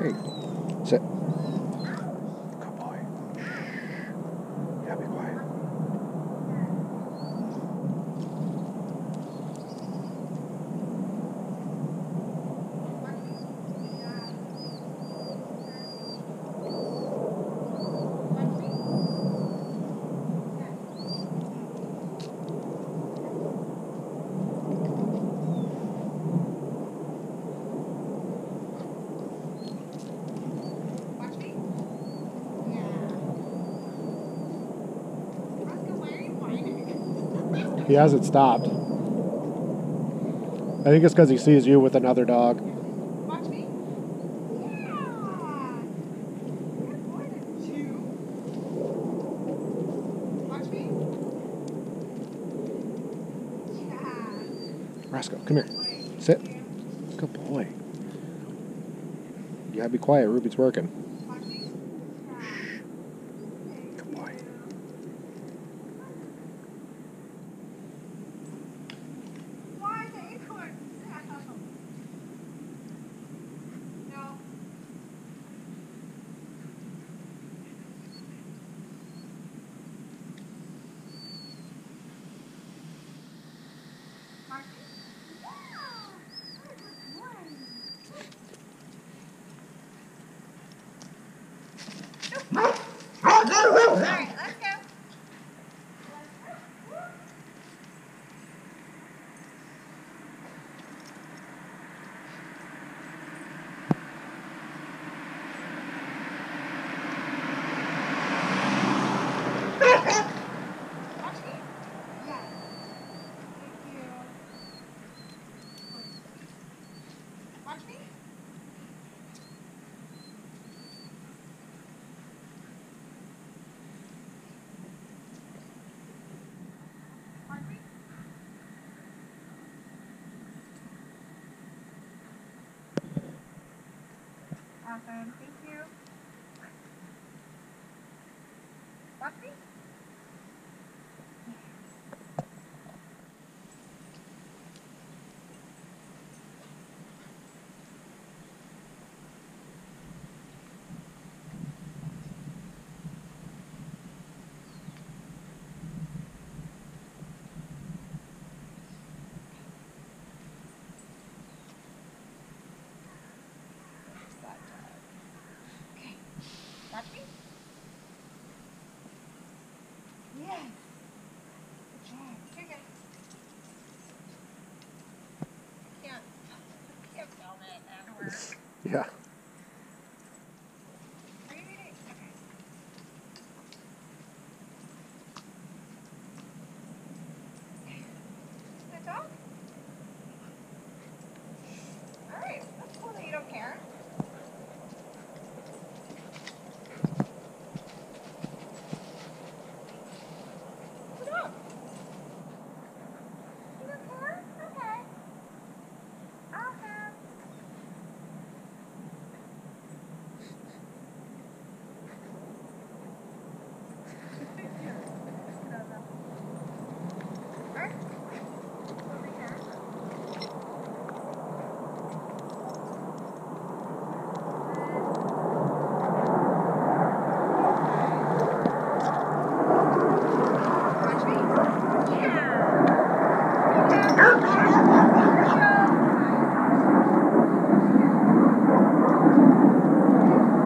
Hey, sit. Good boy. Yeah, be quiet. Watch me. Yeah. Roscoe, why are you whining? He hasn't stopped. I think it's because he sees you with another dog. Watch me. Yeah. Good boy, didn't you? Watch me. Roscoe, come here. Sit. Good boy. You gotta be quiet. Ruby's working. Awesome. Thank you. Watch Yes. Good job. Here you go. Can't, can't film it and work. Yeah.